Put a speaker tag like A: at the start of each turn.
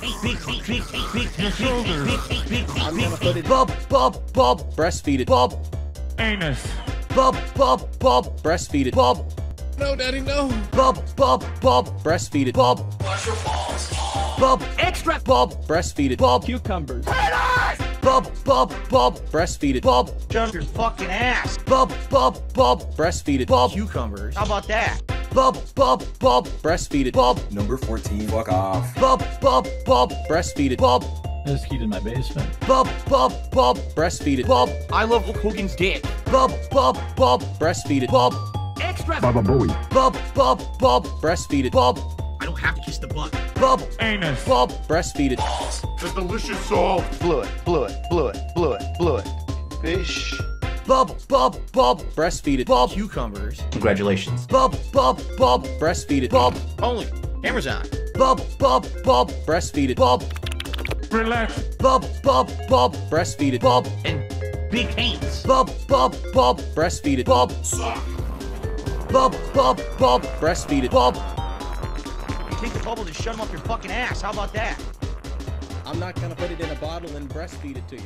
A: big, big, big, big, big, shoulders. Big, big,
B: I'm gonna put it.
C: Bub, bub, bub, breastfeed it. Bub,
A: Anus.
C: bub, bub, bub, breastfeed it. Bub,
B: No, daddy, no.
C: bub, bub, bub, breastfeed it. Bub, bub, extra, bub, breastfeed it. Bub,
D: Cucumbers.
C: bub, bub, bub, breastfeed it. Bub,
E: Jump your fucking ass.
C: bub, bub, bub, breastfeed it. Bub,
B: Cucumbers.
E: How about that?
C: bub, bub, bub, breastfeed it. Bub,
F: Number 14, fuck off.
C: bub, bub, bub, breastfeed it. Bub,
D: This kid in my basement.
C: bub, bub, bub, breastfeed it. Bub,
B: I love Hulk Hogan's dick.
C: bub, bub, bub, breastfeed it. Bub, extra,
G: Baba Booey.
C: bub, bub, bub, breastfeed it. Bub,
B: I don't have to kiss the butt.
C: bub,
A: Anus.
C: bub, breastfeed it.
G: The delicious salt.
H: Blew it, blew it, blew it, blew it, blew it. Fish.
C: Bub, bub, bub, breastfeed it. Bub,
B: Cucumbers.
E: Congratulations.
C: bub, bub, bub, breastfeed it. Bub,
B: Only. Amazon.
C: Bub, bub, bub, breastfeed it. Bub,
A: Relax.
C: bub, bub, bub, breastfeed it. Bub,
A: And big hands.
C: bub, bub, bub, breastfeed it. Bub, bub, bub, bub, breastfeed it. Bub,
E: You take the bubble and shut him up your fucking ass. How about that?
B: I'm not gonna put it in a bottle and breastfeed it to you.